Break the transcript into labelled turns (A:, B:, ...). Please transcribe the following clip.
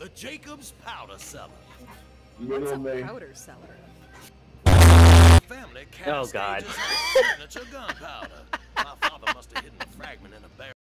A: The Jakobs Powder Cellar.
B: What's a powder cellar?
A: Family
C: oh, God.
A: signature gunpowder. My father must have hidden a fragment in a barrel.